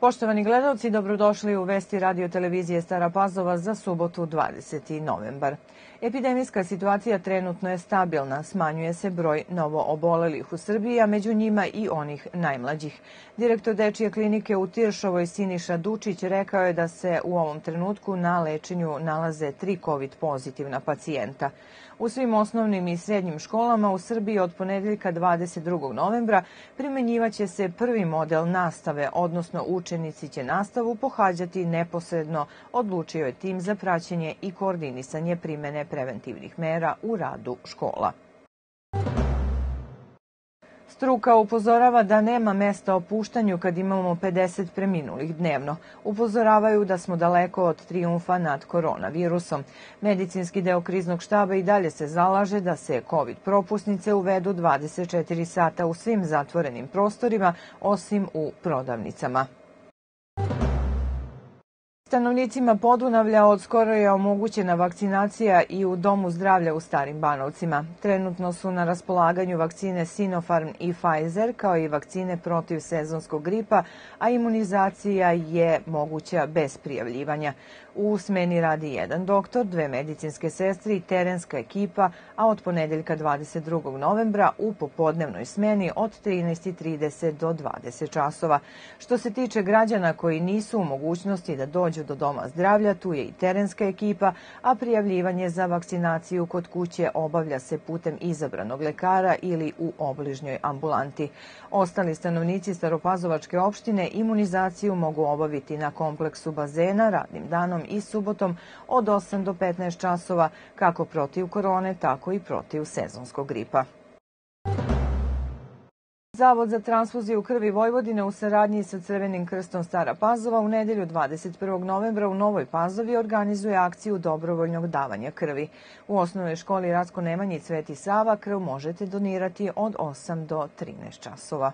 Poštovani gledalci, dobrodošli u Vesti radio televizije Stara Pazova za subotu 20. novembar. Epidemijska situacija trenutno je stabilna, smanjuje se broj novo obolelih u Srbiji, a među njima i onih najmlađih. Direktor Dečije klinike u Tiršovoj Siniša Dučić rekao je da se u ovom trenutku na lečenju nalaze tri COVID pozitivna pacijenta. U svim osnovnim i srednjim školama u Srbiji od ponedeljka 22. novembra primenjivaće se prvi model nastave, odnosno učenici će nastavu pohađati neposredno, odlučio je tim za praćenje i koordinisanje primene preventivnih mera u radu škola. Struka upozorava da nema mesta opuštanju kad imamo 50 preminulih dnevno. Upozoravaju da smo daleko od triumfa nad koronavirusom. Medicinski deo kriznog štaba i dalje se zalaže da se COVID propusnice uvedu 24 sata u svim zatvorenim prostorima, osim u prodavnicama. Stanovnicima Podunavlja od skoro je omogućena vakcinacija i u Domu zdravlja u Starim Banovcima. Trenutno su na raspolaganju vakcine Sinopharm i Pfizer, kao i vakcine protiv sezonskog gripa, a imunizacija je moguća bez prijavljivanja. U smeni radi jedan doktor, dve medicinske sestre i terenska ekipa, a od ponedeljka 22. novembra u popodnevnoj smeni od 13.30 do 20 časova. Što se tiče građana koji nisu u mogućnosti da dođu do doma zdravlja, tu je i terenska ekipa, a prijavljivanje za vakcinaciju kod kuće obavlja se putem izabranog lekara ili u obližnjoj ambulanti. Ostali stanovnici Staropazovačke opštine imunizaciju mogu obaviti na kompleksu bazena radnim danom i subotom od 8 do 15 časova kako protiv korone, tako i protiv sezonskog gripa. Zavod za transfuziju krvi Vojvodine u saradnji sa Crvenim krstom Stara Pazova u nedelju 21. novembra u Novoj Pazovi organizuje akciju dobrovoljnog davanja krvi. U osnovnoj školi Ratko Nemanji Cveti Sava krv možete donirati od 8 do 13 časova.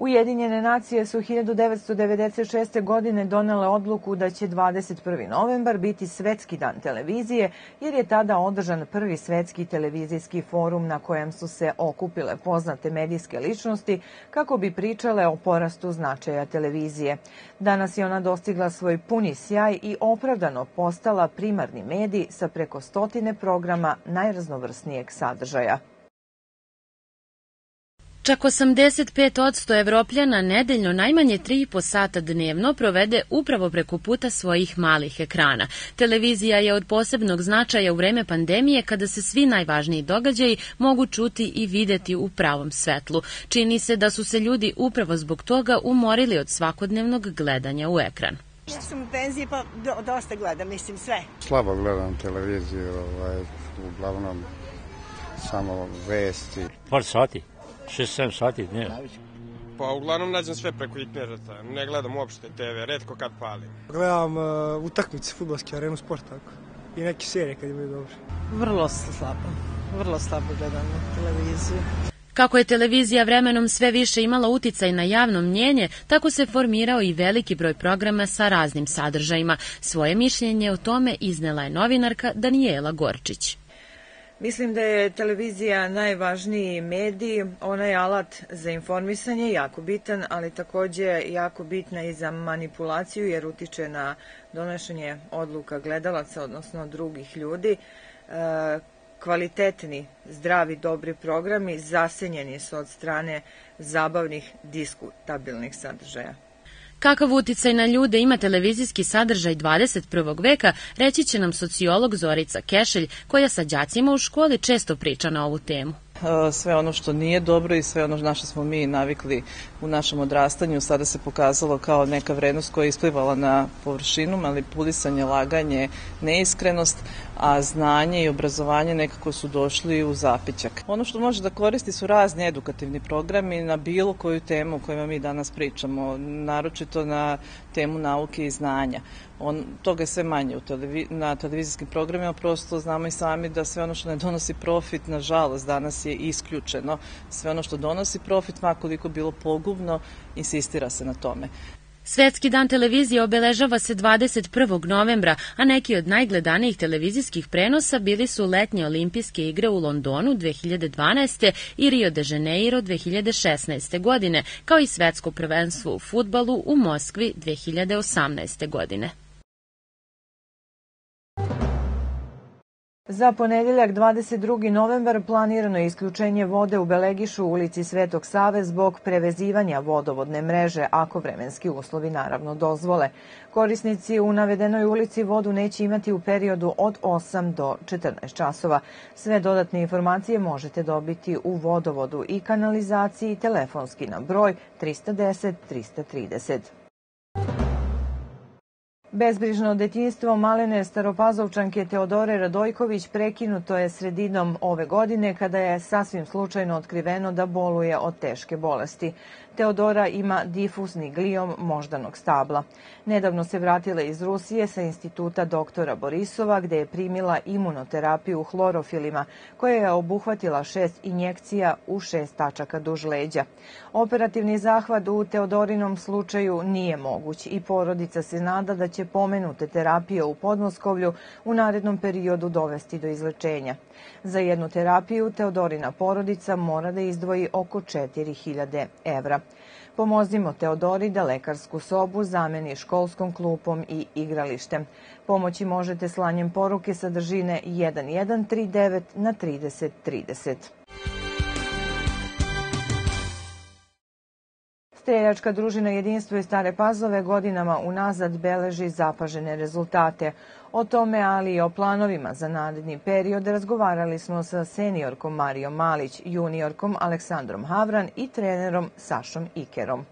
Ujedinjene nacije su 1996. godine donele odluku da će 21. novembar biti svetski dan televizije, jer je tada održan prvi svetski televizijski forum na kojem su se okupile poznate medijske ličnosti kako bi pričale o porastu značaja televizije. Danas je ona dostigla svoj puni sjaj i opravdano postala primarni medij sa preko stotine programa najraznovrsnijeg sadržaja. Čak 85% evropljana nedeljno najmanje 3,5 sata dnevno provede upravo preko puta svojih malih ekrana. Televizija je od posebnog značaja u vreme pandemije kada se svi najvažniji događaji mogu čuti i videti u pravom svetlu. Čini se da su se ljudi upravo zbog toga umorili od svakodnevnog gledanja u ekran. Ja sam u penziji pa dosta gledam, mislim sve. Slabo gledam televiziju, ovaj, uglavnom samo vesti. Par sati. 6-7 sati dnevno. Pa uglavnom nađem sve preko interneta, ne gledam uopšte TV, redko kad palim. Gledam uh, utakmice futbolske, arenu sport, tako. I neke serije kad imaju dobre. Vrlo slabo, vrlo slabo gledam na televiziju. Kako je televizija vremenom sve više imala uticaj na javno mnjenje, tako se formirao i veliki broj programa sa raznim sadržajima. Svoje mišljenje o tome iznela je novinarka Danijela Gorčić. Mislim da je televizija najvažniji medij, ona je alat za informisanje, jako bitan, ali takođe jako bitna i za manipulaciju jer utiče na donošenje odluka gledalaca, odnosno drugih ljudi. E, kvalitetni, zdravi, dobri programi zasenjeni su od strane zabavnih, diskutabilnih sadržaja. Kakav uticaj na ljude ima televizijski sadržaj 21. veka, reći će nam sociolog Zorica Kešelj, koja sa đacima u školi često priča na ovu temu sve ono što nije dobro i sve ono na što smo mi navikli u našem odrastanju sada se pokazalo kao neka vrednost koja je isplivala na površinu, manipulisanje, laganje, neiskrenost, a znanje i obrazovanje nekako su došli u zapićak. Ono što može da koristi su razni edukativni programi na bilo koju temu o kojima mi danas pričamo, naročito na temu nauke i znanja. On, toga je sve manje u televi, na televizijskim programima, prosto znamo i sami da sve ono što ne donosi profit, nažalost, danas je isključeno. Sve ono što donosi profit, makoliko bilo pogubno, insistira se na tome. Svetski dan televizije obeležava se 21. novembra, a neki od najgledanijih televizijskih prenosa bili su letnje olimpijske igre u Londonu 2012. i Rio de Janeiro 2016. godine, kao i svetsko prvenstvo u futbalu u Moskvi 2018. godine. Za ponedeljak 22. novembar planirano je isključenje vode u Belegišu u ulici Svetog Save zbog prevezivanja vodovodne mreže, ako vremenski uslovi naravno dozvole. Korisnici u navedenoj ulici vodu neće imati u periodu od 8 do 14 časova. Sve dodatne informacije možete dobiti u vodovodu i kanalizaciji telefonski na broj 310 330. Bezbrižno detinjstvo malene staropazovčanke Teodore Radojković prekinuto je sredinom ove godine kada je sasvim slučajno otkriveno da boluje od teške bolesti. Teodora ima difuzni gliom moždanog stabla. Nedavno se vratila iz Rusije sa instituta doktora Borisova gde je primila imunoterapiju hlorofilima koja je obuhvatila šest injekcija u šest tačaka duž leđa. Operativni zahvat u Teodorinom slučaju nije moguć i porodica se nada da će pomenute terapije u Podmoskovlju u narednom periodu dovesti do izlečenja. Za jednu terapiju Teodorina porodica mora da izdvoji oko 4000 evra. Pomozimo Teodori da lekarsku sobu zameni školskom klupom i igralištem. Pomoći možete slanjem poruke sadržine 1139 na 3030. Streljačka družina Jedinstvo i Stare Pazove godinama unazad beleži zapažene rezultate. O tome, ali i o planovima za naredni period razgovarali smo sa seniorkom Marijom Malić, juniorkom Aleksandrom Havran i trenerom Sašom Ikerom.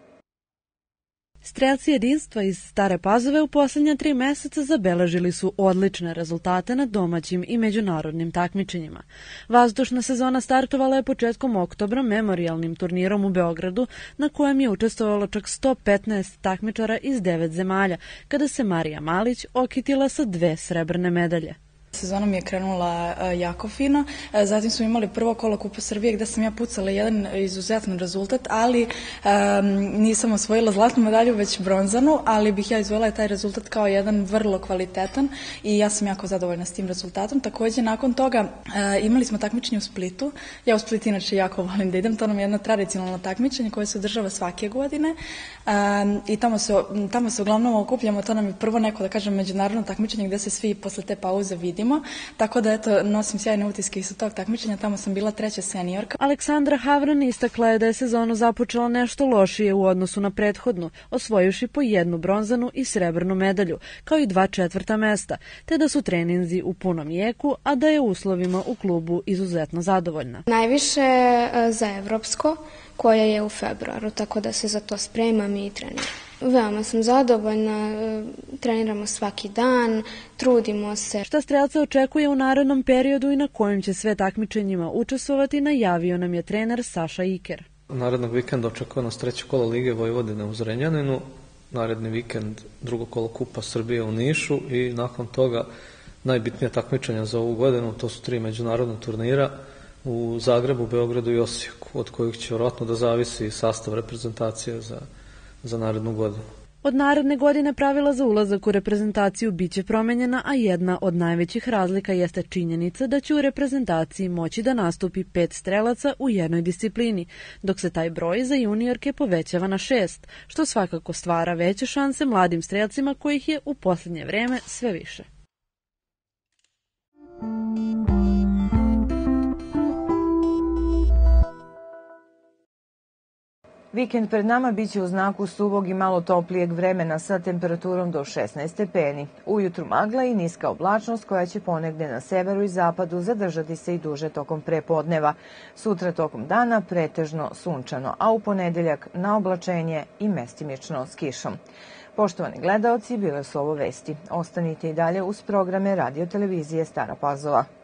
Strelci jedinstva iz Stare Pazove u poslednja tri meseca zabeležili su odlične rezultate na domaćim i međunarodnim takmičenjima. Vazdušna sezona startovala je početkom oktobra memorialnim turnirom u Beogradu, na kojem je učestvovalo čak 115 takmičara iz devet zemalja, kada se Marija Malić okitila sa dve srebrne medalje. Sezona mi je krenula e, jako fino, e, zatim smo imali prvo kolo Kupa Srbije gde sam ja pucala jedan izuzetan rezultat, ali um, nisam osvojila zlatnu medalju, već bronzanu, ali bih ja izvojila taj rezultat kao jedan vrlo kvalitetan i ja sam jako zadovoljna s tim rezultatom. Takođe, nakon toga uh, imali smo takmičenje u Splitu. Ja u Split inače jako volim da idem, to nam je jedno tradicionalno takmičenje koje se održava svake godine um, i tamo se, tamo se uglavnom okupljamo, to nam je prvo neko, da kažem, međunarodno takmičenje gde se svi posle te pauze vidimo vidimo. Tako da eto, nosim sjajne utiske sa tog takmičenja, tamo sam bila treća seniorka. Aleksandra Havran istakla je da je sezonu započela nešto lošije u odnosu na prethodnu, osvojuši po jednu bronzanu i srebrnu medalju, kao i dva četvrta mesta, te da su treninzi u punom jeku, a da je uslovima u klubu izuzetno zadovoljna. Najviše e, za evropsko, koje je u februaru, tako da se za to spremam i treniram. Veoma sam zadovoljna, e, treniramo svaki dan, trudimo se. Šta strelca očekuje u narednom periodu i na kojim će sve takmičenjima učestvovati, najavio nam je trener Saša Iker. Narednog vikenda očekuje nas treće kolo Lige Vojvodine u Zrenjaninu, naredni vikend drugo kolo Kupa Srbije u Nišu i nakon toga najbitnije takmičenja za ovu godinu, to su tri međunarodna turnira u Zagrebu, Beogradu i Osijeku, od kojih će vjerojatno da zavisi sastav reprezentacije za za narednu godinu. Od naredne godine pravila za ulazak u reprezentaciju biće promenjena, a jedna od najvećih razlika jeste činjenica da će u reprezentaciji moći da nastupi pet strelaca u jednoj disciplini, dok se taj broj za juniorke povećava na šest, što svakako stvara veće šanse mladim strelcima kojih je u poslednje vreme sve više. Vikend pred nama biće u znaku suvog i malo toplijeg vremena sa temperaturom do 16 stepeni. Ujutru magla i niska oblačnost koja će ponegde na severu i zapadu zadržati se i duže tokom prepodneva. Sutra tokom dana pretežno sunčano, a u ponedeljak na oblačenje i mestimično s kišom. Poštovani gledaoci, bile su ovo vesti. Ostanite i dalje uz programe radio televizije Stara Pazova.